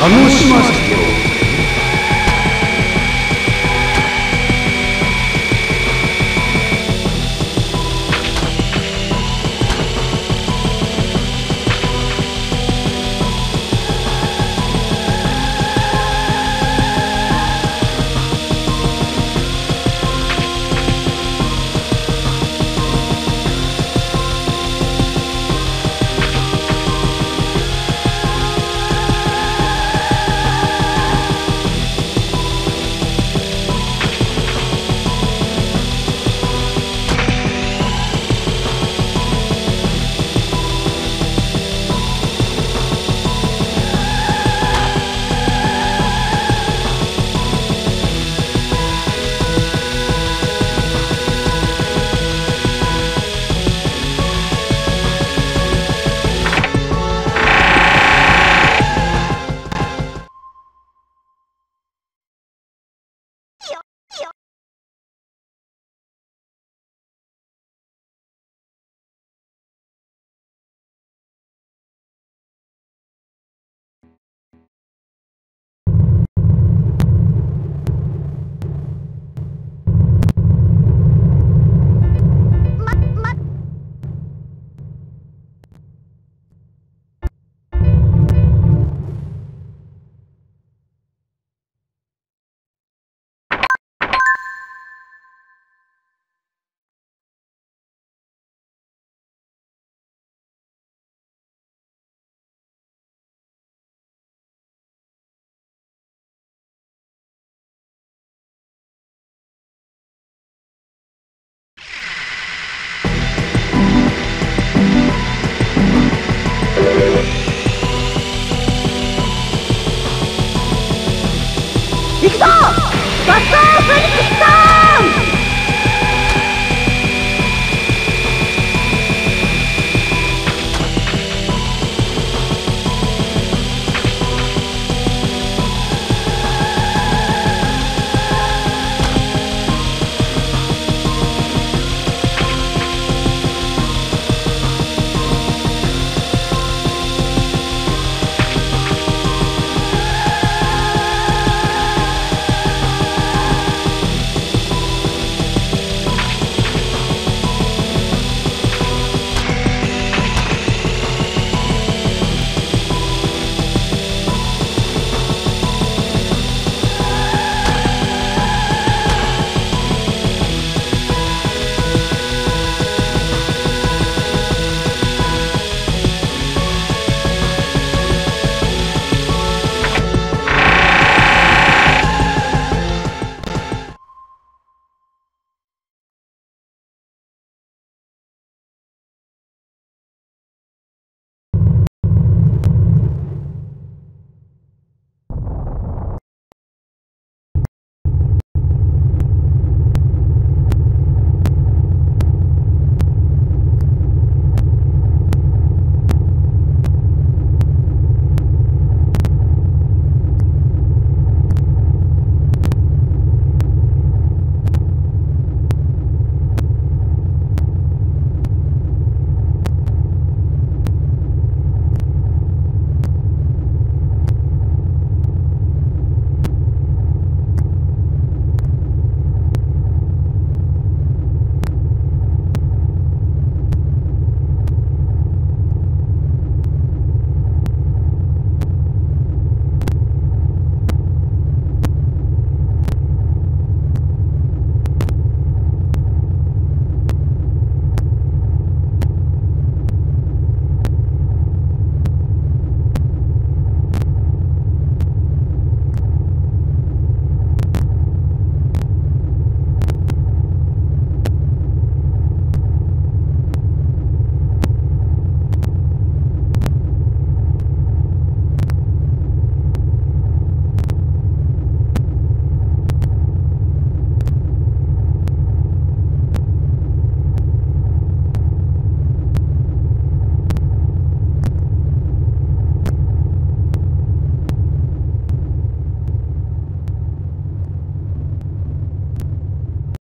楽しませてよ。行くぞ!バスターフェニックスターン